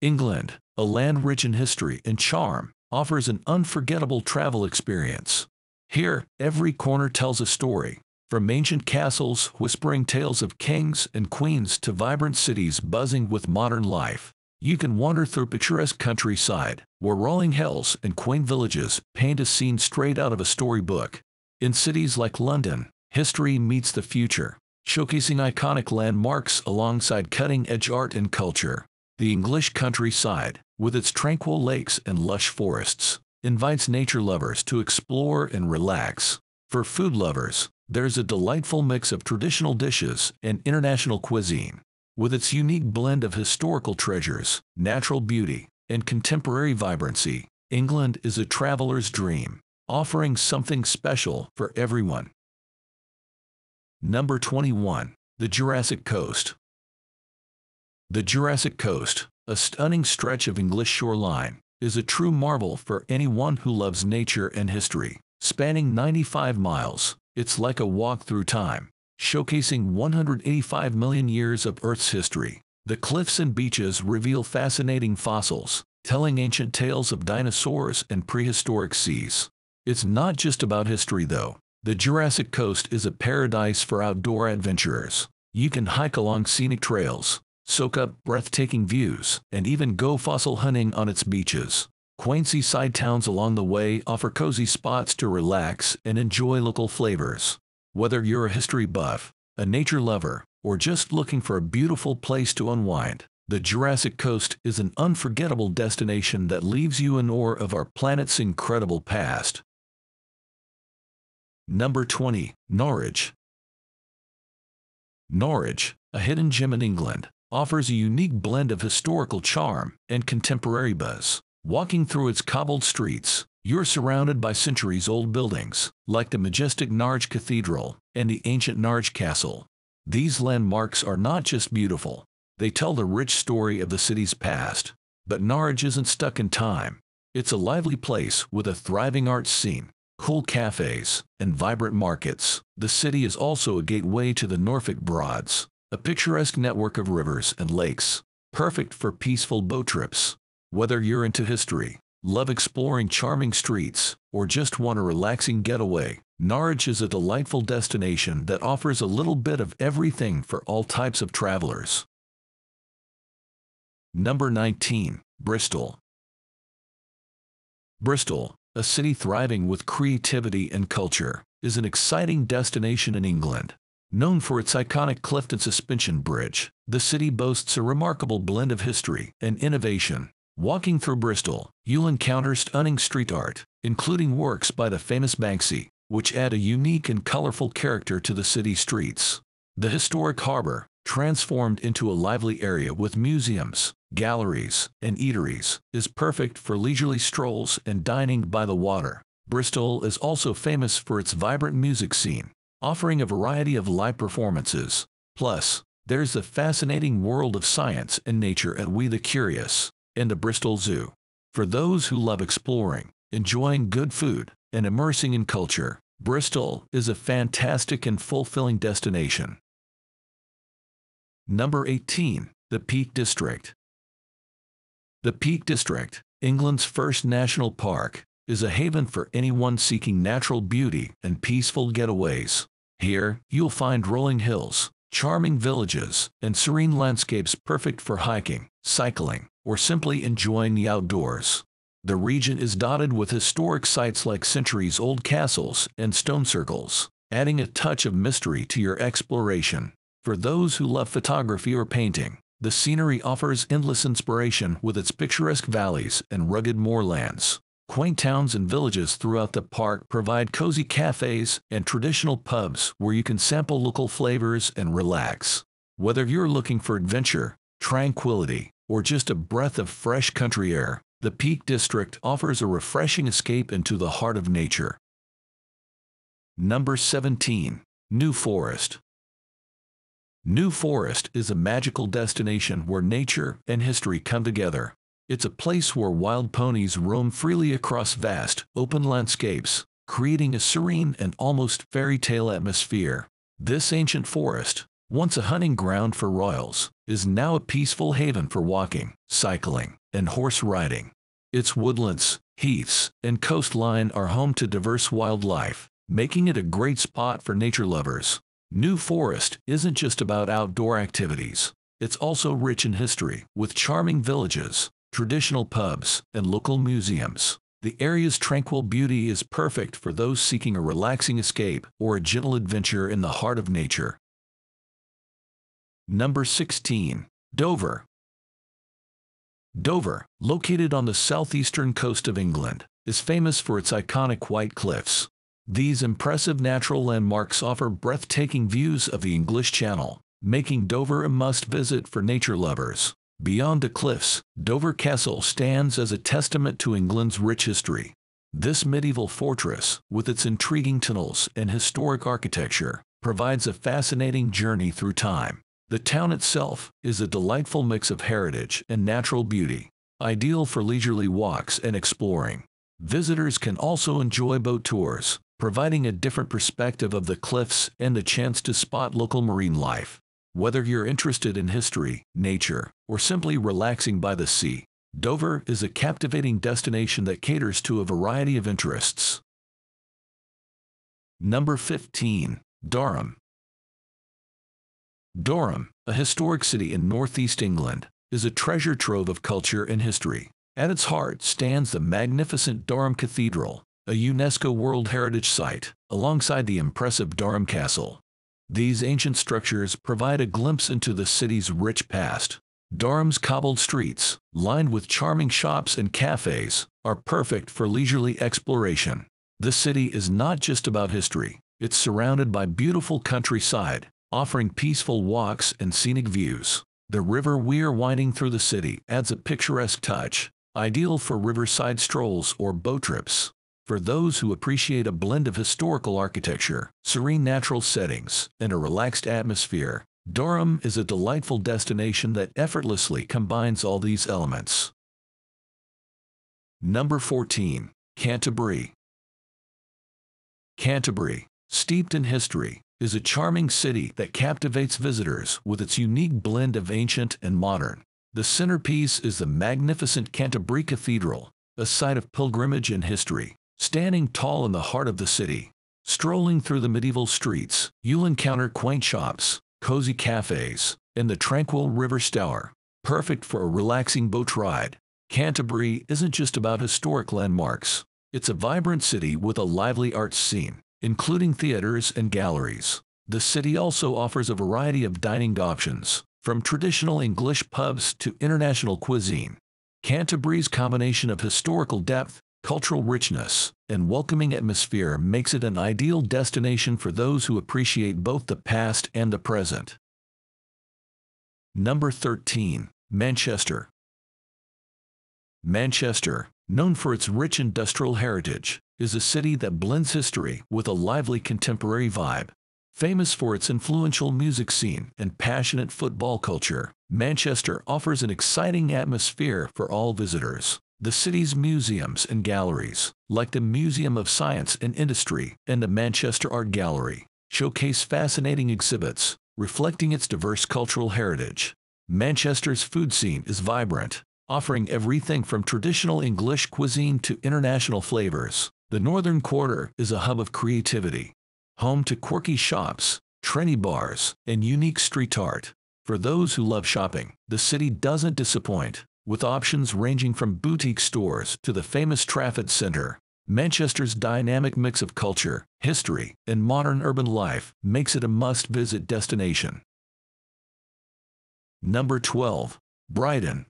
England, a land rich in history and charm, offers an unforgettable travel experience. Here, every corner tells a story, from ancient castles whispering tales of kings and queens to vibrant cities buzzing with modern life. You can wander through picturesque countryside, where rolling hills and quaint villages paint a scene straight out of a storybook. In cities like London, history meets the future, showcasing iconic landmarks alongside cutting-edge art and culture. The English countryside, with its tranquil lakes and lush forests, invites nature lovers to explore and relax. For food lovers, there's a delightful mix of traditional dishes and international cuisine. With its unique blend of historical treasures, natural beauty, and contemporary vibrancy, England is a traveler's dream, offering something special for everyone. Number 21. The Jurassic Coast the Jurassic Coast, a stunning stretch of English shoreline, is a true marvel for anyone who loves nature and history. Spanning 95 miles, it's like a walk through time, showcasing 185 million years of Earth's history. The cliffs and beaches reveal fascinating fossils, telling ancient tales of dinosaurs and prehistoric seas. It's not just about history though. The Jurassic Coast is a paradise for outdoor adventurers. You can hike along scenic trails, soak up breathtaking views, and even go fossil hunting on its beaches. Quaint seaside towns along the way offer cozy spots to relax and enjoy local flavors. Whether you're a history buff, a nature lover, or just looking for a beautiful place to unwind, the Jurassic Coast is an unforgettable destination that leaves you in awe of our planet's incredible past. Number 20. Norwich Norwich, a hidden gem in England, offers a unique blend of historical charm and contemporary buzz. Walking through its cobbled streets, you're surrounded by centuries-old buildings, like the majestic Norwich Cathedral and the ancient Norwich Castle. These landmarks are not just beautiful, they tell the rich story of the city's past. But Norwich isn't stuck in time. It's a lively place with a thriving arts scene, cool cafes, and vibrant markets. The city is also a gateway to the Norfolk Broads, a picturesque network of rivers and lakes, perfect for peaceful boat trips. Whether you're into history, love exploring charming streets, or just want a relaxing getaway, Norwich is a delightful destination that offers a little bit of everything for all types of travelers. Number 19. Bristol Bristol, a city thriving with creativity and culture, is an exciting destination in England. Known for its iconic Clifton Suspension Bridge, the city boasts a remarkable blend of history and innovation. Walking through Bristol, you'll encounter stunning street art, including works by the famous Banksy, which add a unique and colorful character to the city streets. The historic harbor, transformed into a lively area with museums, galleries, and eateries, is perfect for leisurely strolls and dining by the water. Bristol is also famous for its vibrant music scene, offering a variety of live performances. Plus, there's the fascinating world of science and nature at We the Curious and the Bristol Zoo. For those who love exploring, enjoying good food, and immersing in culture, Bristol is a fantastic and fulfilling destination. Number 18. The Peak District The Peak District, England's first national park, is a haven for anyone seeking natural beauty and peaceful getaways. Here, you'll find rolling hills, charming villages, and serene landscapes perfect for hiking, cycling, or simply enjoying the outdoors. The region is dotted with historic sites like centuries-old castles and stone circles, adding a touch of mystery to your exploration. For those who love photography or painting, the scenery offers endless inspiration with its picturesque valleys and rugged moorlands. Quaint towns and villages throughout the park provide cozy cafes and traditional pubs where you can sample local flavors and relax. Whether you're looking for adventure, tranquility, or just a breath of fresh country air, the Peak District offers a refreshing escape into the heart of nature. Number 17. New Forest New Forest is a magical destination where nature and history come together. It's a place where wild ponies roam freely across vast, open landscapes, creating a serene and almost fairy tale atmosphere. This ancient forest, once a hunting ground for royals, is now a peaceful haven for walking, cycling, and horse riding. Its woodlands, heaths, and coastline are home to diverse wildlife, making it a great spot for nature lovers. New Forest isn't just about outdoor activities. It's also rich in history, with charming villages, traditional pubs, and local museums. The area's tranquil beauty is perfect for those seeking a relaxing escape or a gentle adventure in the heart of nature. Number 16. Dover. Dover, located on the southeastern coast of England, is famous for its iconic white cliffs. These impressive natural landmarks offer breathtaking views of the English Channel, making Dover a must-visit for nature lovers. Beyond the cliffs, Dover Castle stands as a testament to England's rich history. This medieval fortress, with its intriguing tunnels and historic architecture, provides a fascinating journey through time. The town itself is a delightful mix of heritage and natural beauty, ideal for leisurely walks and exploring. Visitors can also enjoy boat tours, providing a different perspective of the cliffs and the chance to spot local marine life. Whether you're interested in history, nature, or simply relaxing by the sea, Dover is a captivating destination that caters to a variety of interests. Number 15. Durham Durham, a historic city in northeast England, is a treasure trove of culture and history. At its heart stands the magnificent Durham Cathedral, a UNESCO World Heritage Site, alongside the impressive Durham Castle. These ancient structures provide a glimpse into the city's rich past. Durham's cobbled streets, lined with charming shops and cafes, are perfect for leisurely exploration. The city is not just about history, it's surrounded by beautiful countryside, offering peaceful walks and scenic views. The River Wear winding through the city adds a picturesque touch, ideal for riverside strolls or boat trips. For those who appreciate a blend of historical architecture, serene natural settings, and a relaxed atmosphere, Durham is a delightful destination that effortlessly combines all these elements. Number 14. Canterbury. Canterbury, steeped in history, is a charming city that captivates visitors with its unique blend of ancient and modern. The centerpiece is the magnificent Canterbury Cathedral, a site of pilgrimage and history. Standing tall in the heart of the city, strolling through the medieval streets, you'll encounter quaint shops, cozy cafes, and the tranquil river Stour, perfect for a relaxing boat ride. Canterbury isn't just about historic landmarks. It's a vibrant city with a lively arts scene including theaters and galleries. The city also offers a variety of dining options, from traditional English pubs to international cuisine. Canterbury's combination of historical depth, cultural richness, and welcoming atmosphere makes it an ideal destination for those who appreciate both the past and the present. Number 13. Manchester. Manchester, known for its rich industrial heritage, is a city that blends history with a lively contemporary vibe. Famous for its influential music scene and passionate football culture, Manchester offers an exciting atmosphere for all visitors. The city's museums and galleries, like the Museum of Science and Industry and the Manchester Art Gallery, showcase fascinating exhibits reflecting its diverse cultural heritage. Manchester's food scene is vibrant, offering everything from traditional English cuisine to international flavors. The Northern Quarter is a hub of creativity, home to quirky shops, trendy bars, and unique street art. For those who love shopping, the city doesn't disappoint, with options ranging from boutique stores to the famous Trafford Centre. Manchester's dynamic mix of culture, history, and modern urban life makes it a must-visit destination. Number 12. Brighton.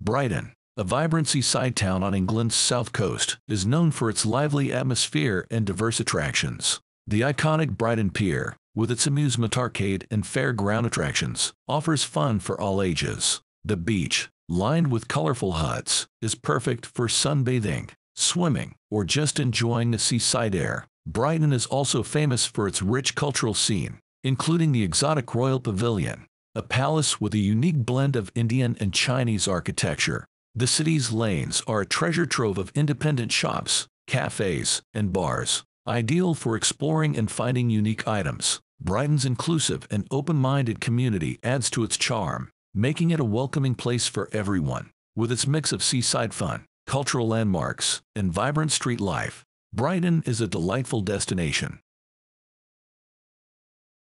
Brighton, a vibrant seaside town on England's south coast, is known for its lively atmosphere and diverse attractions. The iconic Brighton Pier, with its amusement arcade and fairground attractions, offers fun for all ages. The beach, lined with colorful huts, is perfect for sunbathing, swimming, or just enjoying the seaside air. Brighton is also famous for its rich cultural scene, including the exotic Royal Pavilion, a palace with a unique blend of Indian and Chinese architecture. The city's lanes are a treasure trove of independent shops, cafes, and bars, ideal for exploring and finding unique items. Brighton's inclusive and open-minded community adds to its charm, making it a welcoming place for everyone. With its mix of seaside fun, cultural landmarks, and vibrant street life, Brighton is a delightful destination.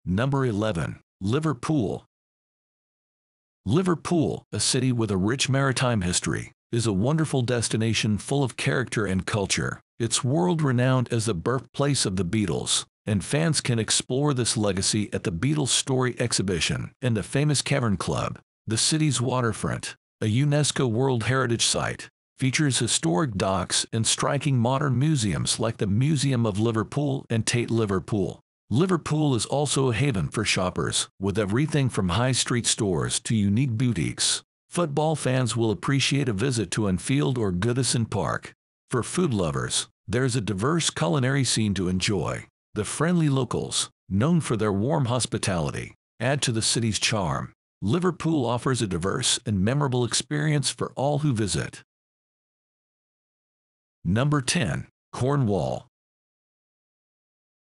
Number 11. Liverpool. Liverpool, a city with a rich maritime history, is a wonderful destination full of character and culture. It's world-renowned as the birthplace of the Beatles, and fans can explore this legacy at the Beatles Story exhibition and the famous Cavern Club. The city's waterfront, a UNESCO World Heritage Site, features historic docks and striking modern museums like the Museum of Liverpool and Tate Liverpool. Liverpool is also a haven for shoppers, with everything from high street stores to unique boutiques. Football fans will appreciate a visit to Anfield or Goodison Park. For food lovers, there's a diverse culinary scene to enjoy. The friendly locals, known for their warm hospitality, add to the city's charm. Liverpool offers a diverse and memorable experience for all who visit. Number 10. Cornwall.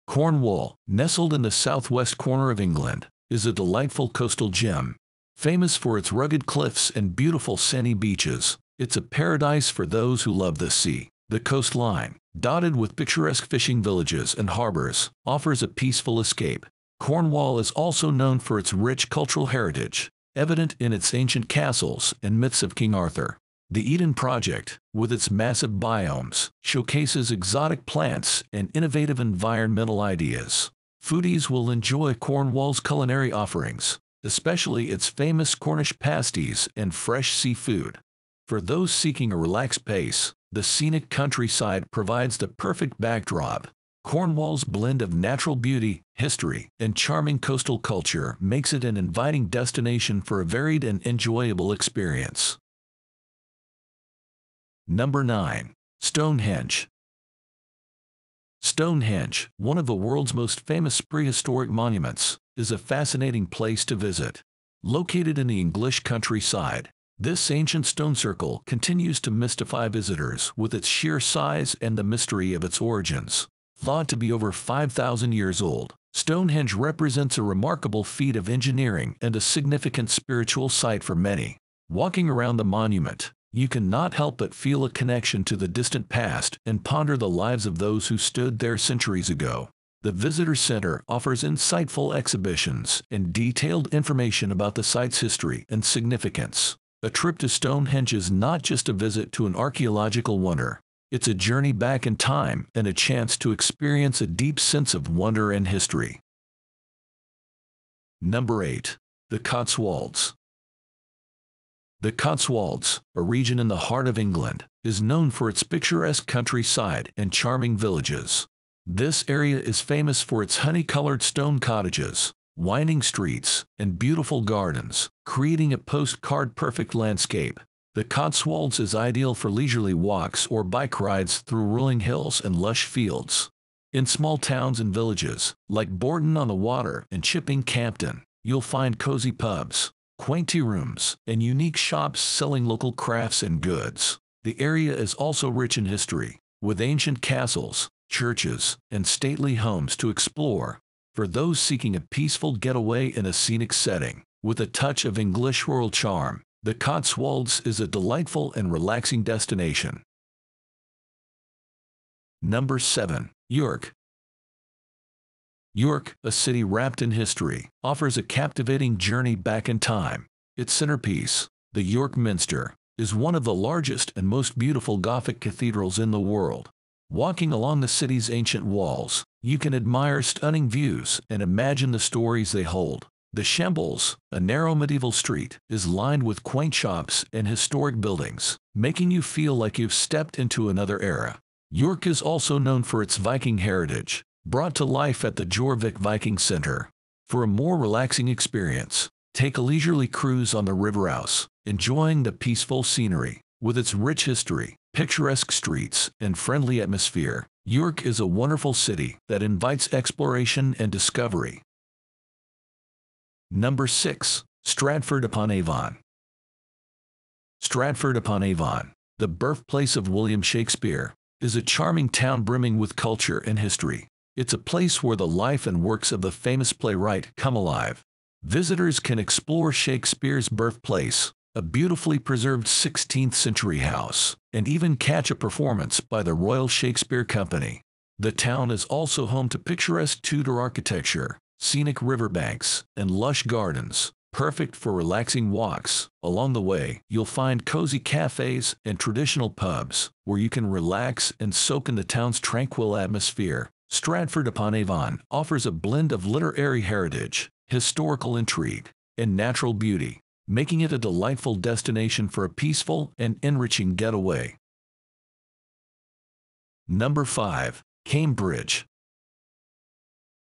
Cornwall, nestled in the southwest corner of England, is a delightful coastal gem. Famous for its rugged cliffs and beautiful sandy beaches, it's a paradise for those who love the sea. The coastline, dotted with picturesque fishing villages and harbors, offers a peaceful escape. Cornwall is also known for its rich cultural heritage, evident in its ancient castles and myths of King Arthur. The Eden Project, with its massive biomes, showcases exotic plants and innovative environmental ideas. Foodies will enjoy Cornwall's culinary offerings, especially its famous Cornish pasties and fresh seafood. For those seeking a relaxed pace, the scenic countryside provides the perfect backdrop. Cornwall's blend of natural beauty, history, and charming coastal culture makes it an inviting destination for a varied and enjoyable experience. Number 9. Stonehenge. Stonehenge, one of the world's most famous prehistoric monuments, is a fascinating place to visit. Located in the English countryside, this ancient stone circle continues to mystify visitors with its sheer size and the mystery of its origins. Thought to be over 5,000 years old, Stonehenge represents a remarkable feat of engineering and a significant spiritual site for many. Walking around the monument, you cannot help but feel a connection to the distant past and ponder the lives of those who stood there centuries ago. The Visitor Center offers insightful exhibitions and detailed information about the site's history and significance. A trip to Stonehenge is not just a visit to an archaeological wonder. It's a journey back in time and a chance to experience a deep sense of wonder and history. Number 8. The Cotswolds. The Cotswolds, a region in the heart of England, is known for its picturesque countryside and charming villages. This area is famous for its honey-colored stone cottages, winding streets, and beautiful gardens, creating a postcard-perfect landscape. The Cotswolds is ideal for leisurely walks or bike rides through rolling hills and lush fields. In small towns and villages, like Bourton on the Water and Chipping Campden, you'll find cozy pubs, quaint tea rooms, and unique shops selling local crafts and goods. The area is also rich in history, with ancient castles, churches, and stately homes to explore. For those seeking a peaceful getaway in a scenic setting, with a touch of English rural charm, the Cotswolds is a delightful and relaxing destination. Number 7. York, York, a city wrapped in history, offers a captivating journey back in time. Its centerpiece, the York Minster, is one of the largest and most beautiful Gothic cathedrals in the world. Walking along the city's ancient walls, you can admire stunning views and imagine the stories they hold. The Shambles, a narrow medieval street, is lined with quaint shops and historic buildings, making you feel like you've stepped into another era. York is also known for its Viking heritage, brought to life at the Jorvik Viking Center. For a more relaxing experience, take a leisurely cruise on the River Ouse, enjoying the peaceful scenery. With its rich history, picturesque streets, and friendly atmosphere, York is a wonderful city that invites exploration and discovery. Number 6. Stratford-upon-Avon Stratford-upon-Avon, the birthplace of William Shakespeare, is a charming town brimming with culture and history. It's a place where the life and works of the famous playwright come alive. Visitors can explore Shakespeare's birthplace, a beautifully preserved 16th century house, and even catch a performance by the Royal Shakespeare Company. The town is also home to picturesque Tudor architecture, scenic riverbanks, and lush gardens, perfect for relaxing walks. Along the way, you'll find cozy cafes and traditional pubs where you can relax and soak in the town's tranquil atmosphere. Stratford upon Avon offers a blend of literary heritage, historical intrigue, and natural beauty, making it a delightful destination for a peaceful and enriching getaway. Number 5. Cambridge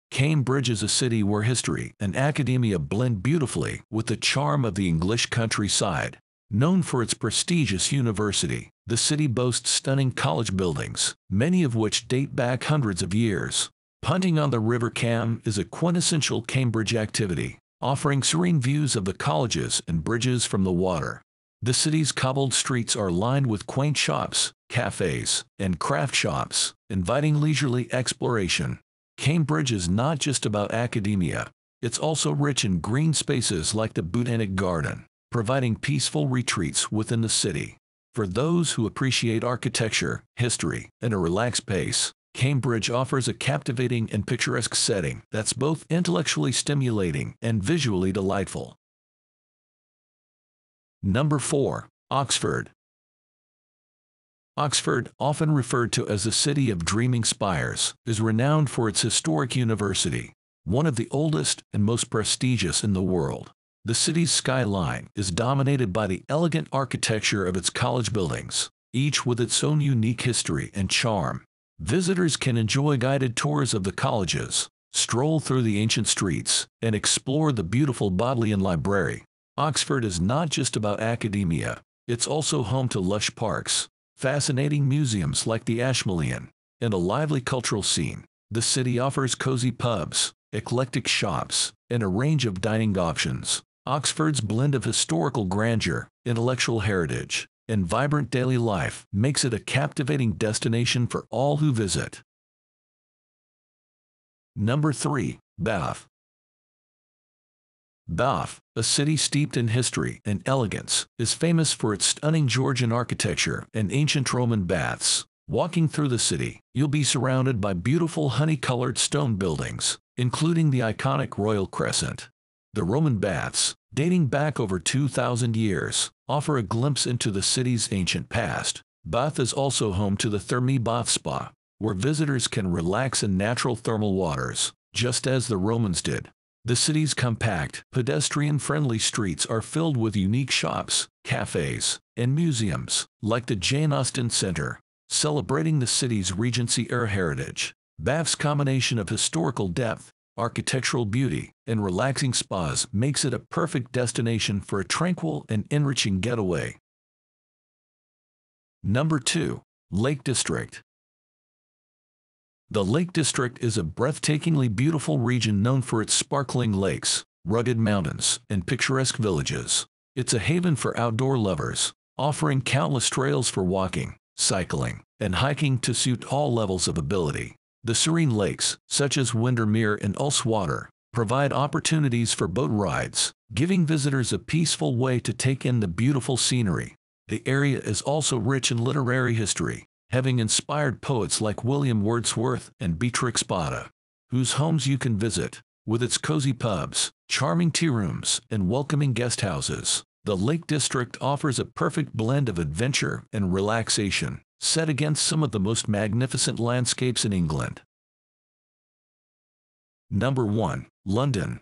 Cambridge is a city where history and academia blend beautifully with the charm of the English countryside. Known for its prestigious university, the city boasts stunning college buildings, many of which date back hundreds of years. Punting on the River Cam is a quintessential Cambridge activity, offering serene views of the colleges and bridges from the water. The city's cobbled streets are lined with quaint shops, cafes, and craft shops, inviting leisurely exploration. Cambridge is not just about academia, it's also rich in green spaces like the Botanic Garden, providing peaceful retreats within the city. For those who appreciate architecture, history, and a relaxed pace, Cambridge offers a captivating and picturesque setting that's both intellectually stimulating and visually delightful. Number 4. Oxford Oxford, often referred to as the city of dreaming spires, is renowned for its historic university, one of the oldest and most prestigious in the world. The city's skyline is dominated by the elegant architecture of its college buildings, each with its own unique history and charm. Visitors can enjoy guided tours of the colleges, stroll through the ancient streets, and explore the beautiful Bodleian Library. Oxford is not just about academia, it's also home to lush parks, fascinating museums like the Ashmolean, and a lively cultural scene. The city offers cozy pubs, eclectic shops, and a range of dining options. Oxford's blend of historical grandeur, intellectual heritage, and vibrant daily life makes it a captivating destination for all who visit. Number 3. Bath Bath, a city steeped in history and elegance, is famous for its stunning Georgian architecture and ancient Roman baths. Walking through the city, you'll be surrounded by beautiful honey-colored stone buildings, including the iconic Royal Crescent. The Roman baths, dating back over 2,000 years, offer a glimpse into the city's ancient past. Bath is also home to the Thermae Bath Spa, where visitors can relax in natural thermal waters, just as the Romans did. The city's compact, pedestrian-friendly streets are filled with unique shops, cafes, and museums, like the Jane Austen Center, celebrating the city's Regency-era heritage. Bath's combination of historical depth, architectural beauty, and relaxing spas makes it a perfect destination for a tranquil and enriching getaway. Number 2. Lake District the Lake District is a breathtakingly beautiful region known for its sparkling lakes, rugged mountains, and picturesque villages. It's a haven for outdoor lovers, offering countless trails for walking, cycling, and hiking to suit all levels of ability. The serene lakes, such as Windermere and Ullswater, provide opportunities for boat rides, giving visitors a peaceful way to take in the beautiful scenery. The area is also rich in literary history, having inspired poets like William Wordsworth and Beatrix Potter, whose homes you can visit, with its cozy pubs, charming tea rooms, and welcoming guest houses. The Lake District offers a perfect blend of adventure and relaxation, set against some of the most magnificent landscapes in England. Number 1. London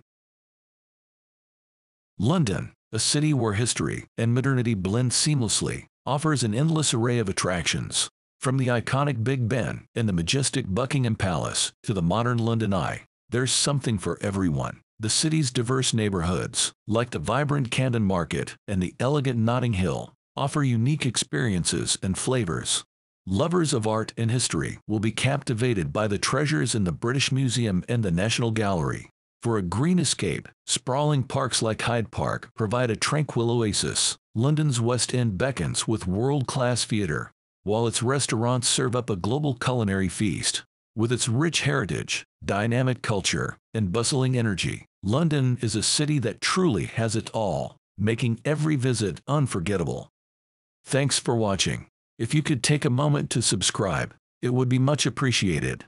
London, a city where history and modernity blend seamlessly, offers an endless array of attractions, from the iconic Big Ben and the majestic Buckingham Palace to the modern London Eye, there's something for everyone. The city's diverse neighborhoods, like the vibrant Camden Market and the elegant Notting Hill, offer unique experiences and flavors. Lovers of art and history will be captivated by the treasures in the British Museum and the National Gallery. For a green escape, sprawling parks like Hyde Park provide a tranquil oasis. London's West End beckons with world-class theatre, while its restaurants serve up a global culinary feast. With its rich heritage, dynamic culture, and bustling energy, London is a city that truly has it all, making every visit unforgettable. Thanks for watching. If you could take a moment to subscribe, it would be much appreciated.